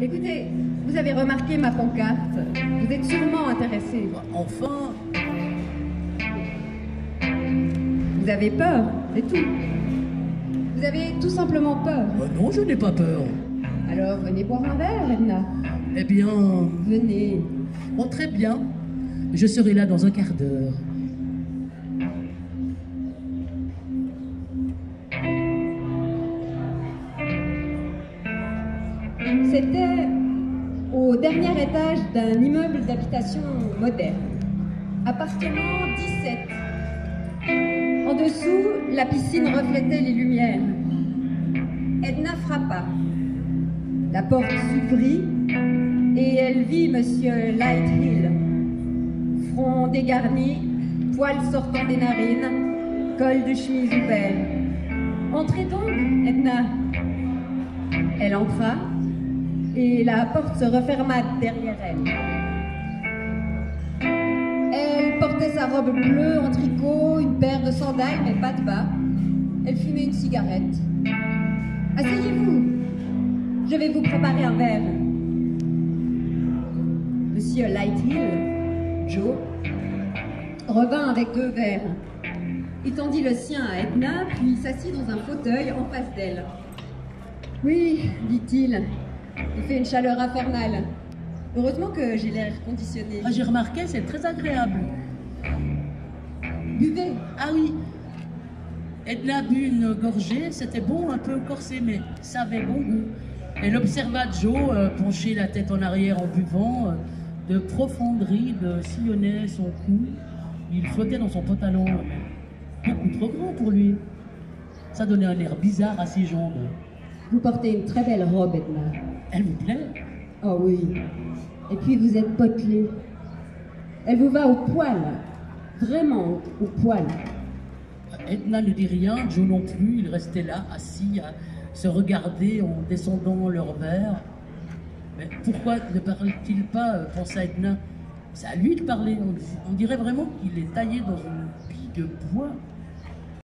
Écoutez, vous avez remarqué ma pancarte. Vous êtes sûrement intéressé. Enfin, Vous avez peur, c'est tout. Vous avez tout simplement peur. euh, non, je n'ai pas peur. Alors venez boire un verre, Edna. Eh bien, Venez. bon, très bien. Je serai là dans un quart d'heure. C'était au dernier étage d'un immeuble d'habitation moderne. Appartement 17. En dessous, la piscine reflétait les lumières. Edna frappa. La porte s'ouvrit et elle vit Monsieur Lighthill. Front dégarni, poils sortant des narines, col de chemise ouvert. Entrez donc, Edna. Elle entra et la porte se referma derrière elle. Elle portait sa robe bleue en tricot, une paire de sandales mais pas de bas. Elle fumait une cigarette. Asseyez-vous. Je vais vous préparer un verre. Monsieur Lighthill, Joe, revint avec deux verres. Il tendit le sien à Edna, puis s'assit dans un fauteuil en face d'elle. Oui, dit-il, il fait une chaleur infernale. Heureusement que j'ai l'air conditionné. Ah, j'ai remarqué, c'est très agréable. Buvez. Ah oui, Edna a bu une gorgée, c'était bon, un peu corsé, mais ça avait bon goût. Elle observa Joe euh, pencher la tête en arrière en buvant. euh, de profondes rides sillonnaient son cou. Il flottait dans son pantalon, beaucoup trop grand pour lui. Ça donnait un air bizarre à ses jambes. Vous portez une très belle robe, Edna. Elle vous plaît? Oh oui. Et puis vous êtes potelée. Elle vous va au poil. Vraiment au poil. Edna ne dit rien, Joe non plus. Il restait là, assis, à se regarder en descendant leur verre. Mais pourquoi ne parle-t-il pas euh, pensa Edna? C'est à lui de parler. On, on dirait vraiment qu'il est taillé dans une bille de bois.